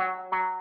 Bye.